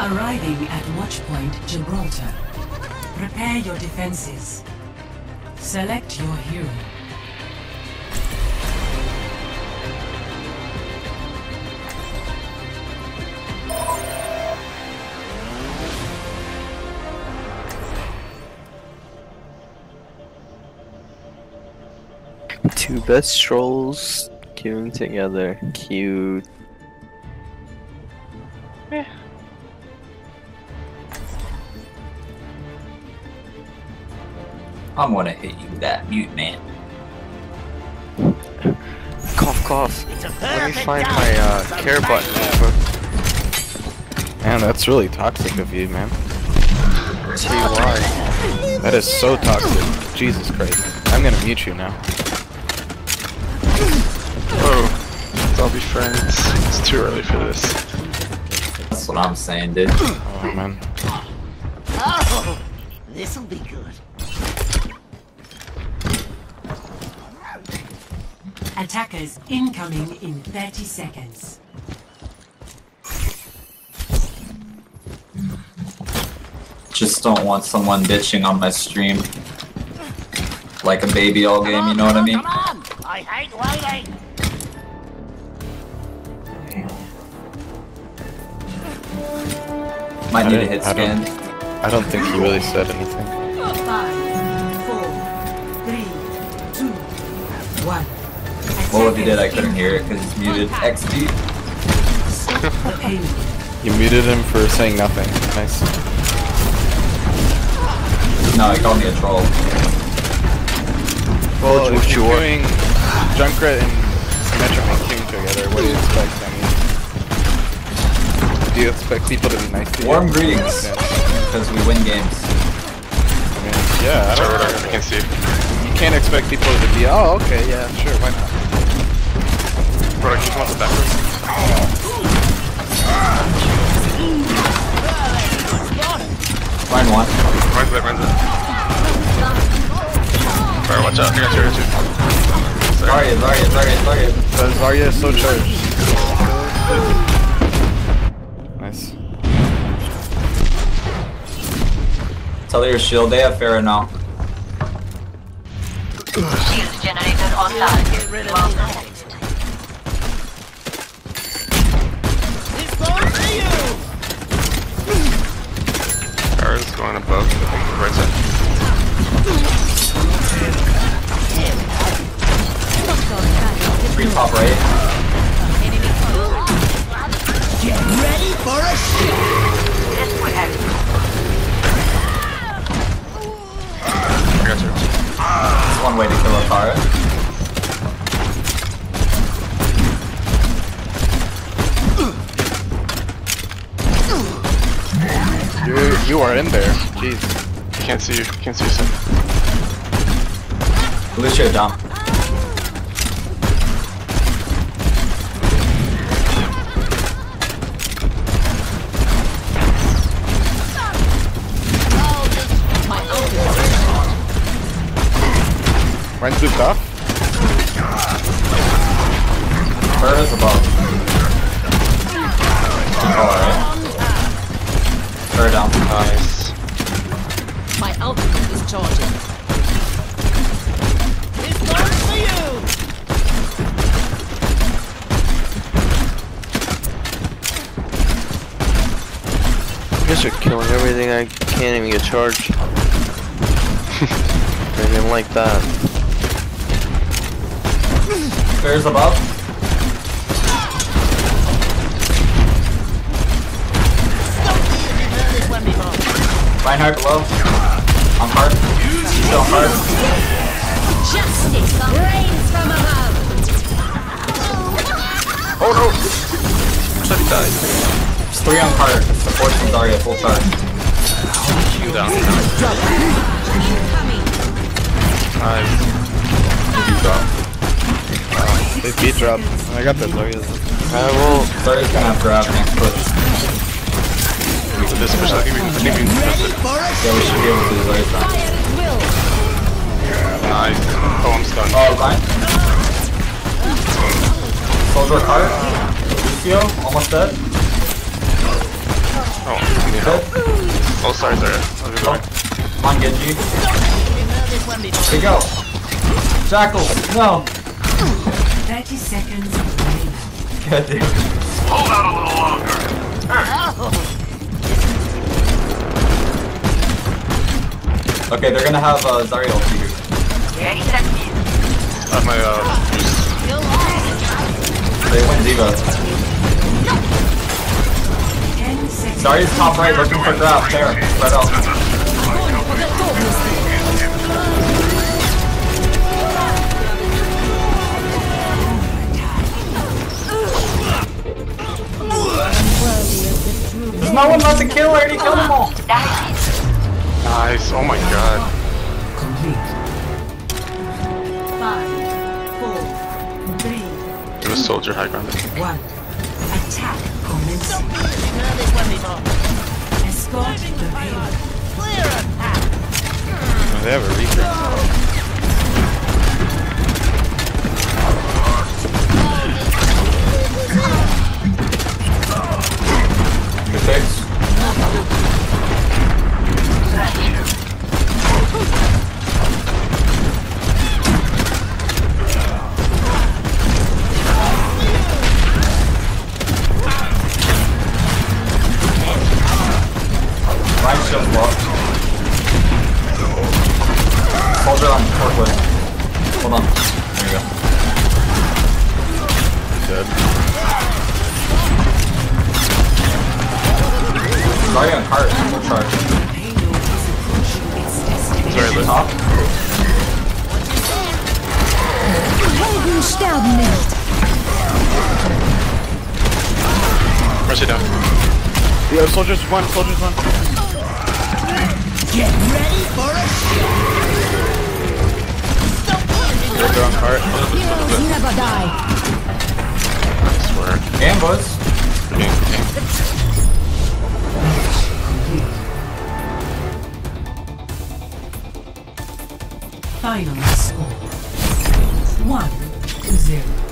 Arriving at Watchpoint Gibraltar. Prepare your defenses. Select your hero. Two best trolls queuing together. Cute. Eh. I'm gonna hit you with that mute man. Cough, cough. Let me find my uh, care button. Man, that's really toxic of you, man. See why? That is so toxic. Jesus Christ. I'm gonna mute you now. Oh, don't be friends. It's too early for this. That's what I'm saying, dude. Oh man. Oh, this'll be good. Attackers incoming in 30 seconds. Just don't want someone bitching on my stream. Like a baby all game, you know what I mean? Come on! I hate waiting! Might I need a don't- hit I don't- scan. I don't think he really said anything. Well, if he did, I couldn't hear it because it's muted. XD. Stop the payload. You muted him for saying nothing. Nice. No, he called me a troll. Well, if you're doing Junkrat and Symmetra and queuing together, what do you expect? I mean, do you expect people to be nice to you? Warm greetings, because we win games. I mean, yeah, I don't whatever. I can see. You can't expect people to be, oh, okay, yeah, sure, why not? Bro, can you come out the back room? Line one. Mine's there, mine's there. Alright, watch out. I got you, I got you. Zarya, Zarya, Zarya, Zarya. Uh, Zarya is so charged. Nice. Tell your shield they have Pharah now. Shield generator online. Going above, I think, the right side. Free top right. Ready for a shot! This will help. I got you. One way to kill a Pharah. You, you are in there. Jeez. Can't see you. Can't see you, son. Lucio down. Mine's looped off. Pharah's above. Alright. Pharah down. Nice. My ultimate is charging. This one's for you! Guess You guys are killing everything. I can't even get charged. I didn't like that. Pharah's above. Reinhardt below. On hard. Still hard. Justice reigns from above! Oh no! Looks like he died. There's three on card. Support from Zarya full charge. You down. Nice. You drop. They beat drop. I got the Zarya. I will. Zarya's gonna have grab next push. With this push, I think we can, I think we can push it. Yeah, we should be able to do Zarya's down. Nice. Oh, I'm stunned. Oh, Ryan. Soldier card. Lucio, almost dead. Oh, Good. Oh, sorry, sorry. I'll be going. Come on, Genji. Here we go. Jackal, no. 30 seconds. God damn. Hold out a little longer. Okay, they're gonna have uh, Zarya ulti here. 30 seconds. I have my, uh. They win D.Va. Zarya's top right looking for grab. There, spread out. There's no one left to kill. I already killed them all. Nice. Oh my god. Complete. Five, four, three, Give a soldier high ground. one. Attack commencing. Escort the payload. Oh, they have a Reaper. Dead. Zarya on cart. Full charge. Payload is approaching its destination. Sorry, Liz. Top. Mercy down. Yo, soldiers one, soldiers one. Get ready for They're on cart. I swear. Ambush. King, king. Final score. One to zero.